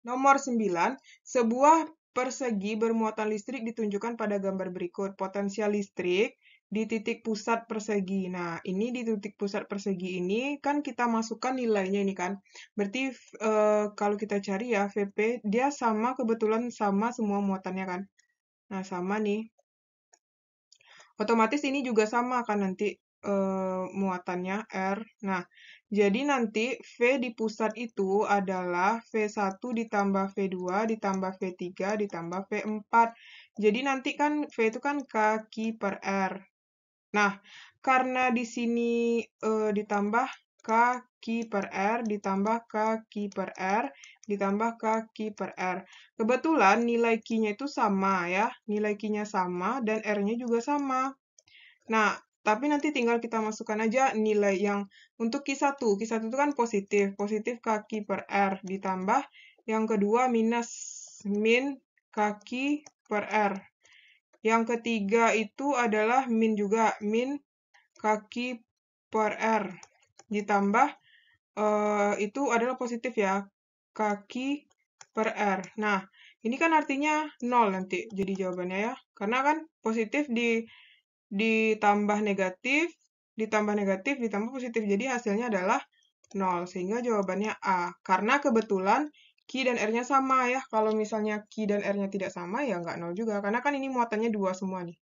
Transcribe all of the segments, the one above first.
Nomor 9, sebuah persegi bermuatan listrik ditunjukkan pada gambar berikut. Potensial listrik di titik pusat persegi. Nah, ini di titik pusat persegi ini kan kita masukkan nilainya ini kan. Berarti e, kalau kita cari ya VP dia sama kebetulan sama semua muatannya kan. Nah, sama nih. Otomatis ini juga sama kan nanti e, muatannya R. Nah, jadi nanti V di pusat itu adalah V1 ditambah V2 ditambah V3 ditambah V4. Jadi nanti kan V itu kan kaki per R. Nah, karena di sini uh, ditambah kaki per R, ditambah kaki per R, ditambah kaki per R. Kebetulan nilai Q-nya itu sama ya, nilai Q-nya sama dan R-nya juga sama. Nah, tapi nanti tinggal kita masukkan aja nilai yang untuk Q1. Q1 itu kan positif, positif kaki per R, ditambah yang kedua minus min kaki per R. Yang ketiga itu adalah min juga, min kaki per R. Ditambah, uh, itu adalah positif ya, kaki per R. Nah, ini kan artinya 0 nanti jadi jawabannya ya. Karena kan positif di ditambah negatif, ditambah negatif, ditambah positif. Jadi hasilnya adalah 0. Sehingga jawabannya A. Karena kebetulan Q dan R-nya sama ya. Kalau misalnya Q dan R-nya tidak sama, ya nggak nol juga. Karena kan ini muatannya dua semua nih.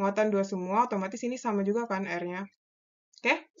Muatan dua semua, otomatis ini sama juga kan R-nya. Oke?